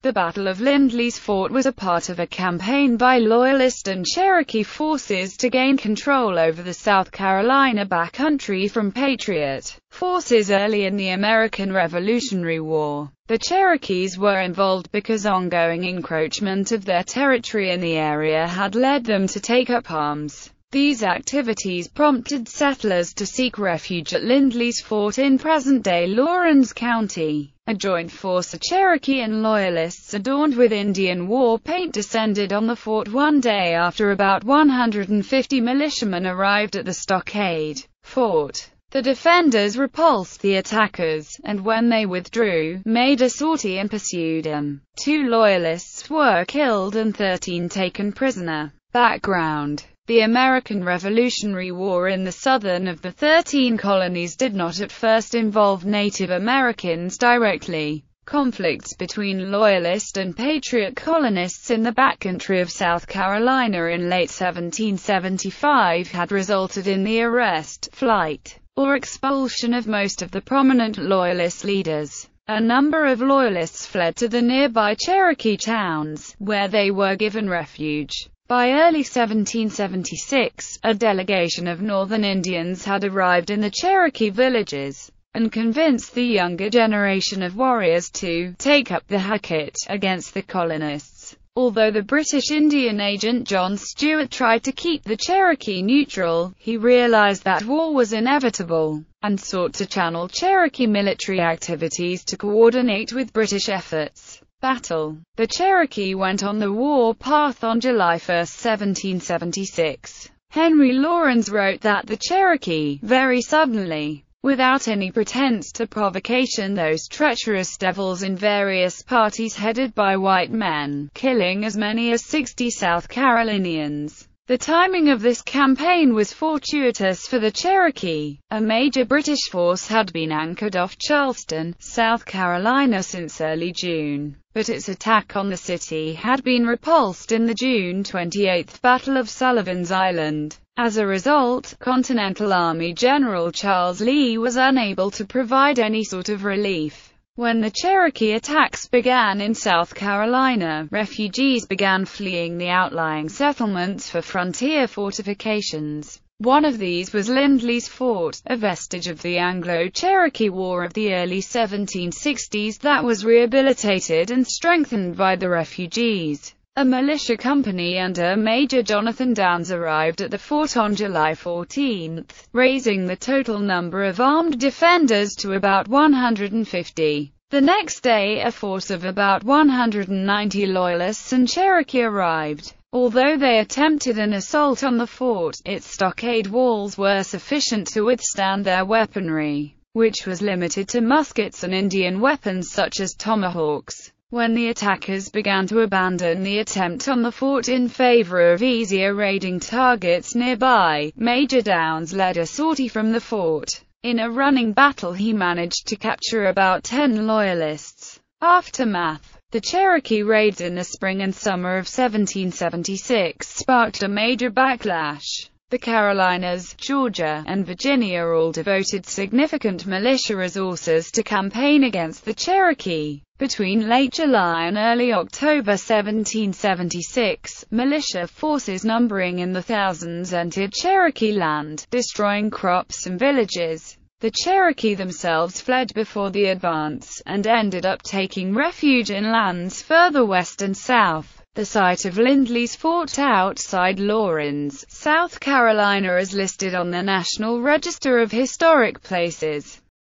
The Battle of Lindley's Fort was a part of a campaign by Loyalist and Cherokee forces to gain control over the South Carolina backcountry from Patriot forces early in the American Revolutionary War. The Cherokees were involved because ongoing encroachment of their territory in the area had led them to take up arms. These activities prompted settlers to seek refuge at Lindley's Fort in present-day Laurens County. A joint force of Cherokee and Loyalists adorned with Indian war paint descended on the fort one day after about 150 militiamen arrived at the stockade fort. The defenders repulsed the attackers, and when they withdrew, made a sortie and pursued them. Two Loyalists were killed and 13 taken prisoner. Background the American Revolutionary War in the southern of the Thirteen Colonies did not at first involve Native Americans directly. Conflicts between Loyalist and Patriot colonists in the backcountry of South Carolina in late 1775 had resulted in the arrest, flight, or expulsion of most of the prominent Loyalist leaders. A number of Loyalists fled to the nearby Cherokee towns, where they were given refuge. By early 1776, a delegation of northern Indians had arrived in the Cherokee villages, and convinced the younger generation of warriors to take up the hacket against the colonists. Although the British Indian agent John Stuart tried to keep the Cherokee neutral, he realized that war was inevitable, and sought to channel Cherokee military activities to coordinate with British efforts battle. The Cherokee went on the war path on July 1, 1776. Henry Laurens wrote that the Cherokee, very suddenly, without any pretense to provocation those treacherous devils in various parties headed by white men, killing as many as 60 South Carolinians. The timing of this campaign was fortuitous for the Cherokee. A major British force had been anchored off Charleston, South Carolina since early June, but its attack on the city had been repulsed in the June 28 Battle of Sullivan's Island. As a result, Continental Army General Charles Lee was unable to provide any sort of relief. When the Cherokee attacks began in South Carolina, refugees began fleeing the outlying settlements for frontier fortifications. One of these was Lindley's Fort, a vestige of the Anglo-Cherokee War of the early 1760s that was rehabilitated and strengthened by the refugees. A militia company under Major Jonathan Downs arrived at the fort on July 14, raising the total number of armed defenders to about 150. The next day a force of about 190 Loyalists and Cherokee arrived. Although they attempted an assault on the fort, its stockade walls were sufficient to withstand their weaponry, which was limited to muskets and Indian weapons such as tomahawks. When the attackers began to abandon the attempt on the fort in favor of easier raiding targets nearby, Major Downs led a sortie from the fort. In a running battle he managed to capture about 10 Loyalists. Aftermath The Cherokee raids in the spring and summer of 1776 sparked a major backlash. The Carolinas, Georgia, and Virginia all devoted significant militia resources to campaign against the Cherokee. Between late July and early October 1776, militia forces numbering in the thousands entered Cherokee land, destroying crops and villages. The Cherokee themselves fled before the advance, and ended up taking refuge in lands further west and south. The site of Lindley's Fort outside Laurens, South Carolina is listed on the National Register of Historic Places.